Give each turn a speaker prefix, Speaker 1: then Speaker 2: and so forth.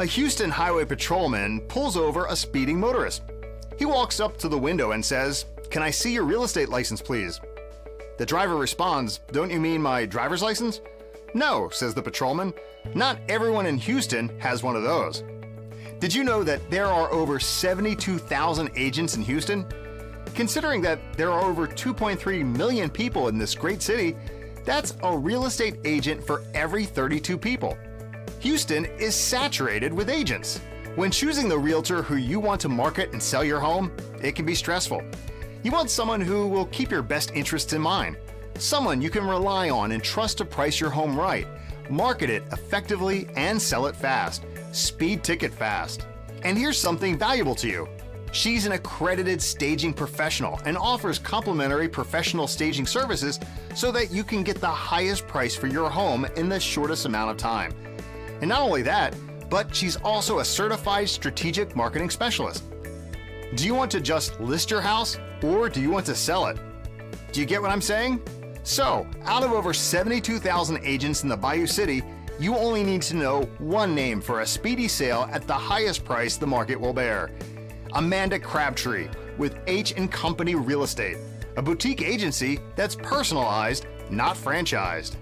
Speaker 1: A Houston highway patrolman pulls over a speeding motorist. He walks up to the window and says, Can I see your real estate license, please? The driver responds, Don't you mean my driver's license? No, says the patrolman. Not everyone in Houston has one of those. Did you know that there are over 72,000 agents in Houston? Considering that there are over 2.3 million people in this great city, that's a real estate agent for every 32 people. Houston is saturated with agents. When choosing the realtor who you want to market and sell your home, it can be stressful. You want someone who will keep your best interests in mind, someone you can rely on and trust to price your home right, market it effectively, and sell it fast. Speed ticket fast. And here's something valuable to you. She's an accredited staging professional and offers complimentary professional staging services so that you can get the highest price for your home in the shortest amount of time. And not only that, but she's also a certified strategic marketing specialist. Do you want to just list your house or do you want to sell it? Do you get what I'm saying? So, out of over 72,000 agents in the Bayou City, you only need to know one name for a speedy sale at the highest price the market will bear. Amanda Crabtree with H & Company Real Estate, a boutique agency that's personalized, not franchised.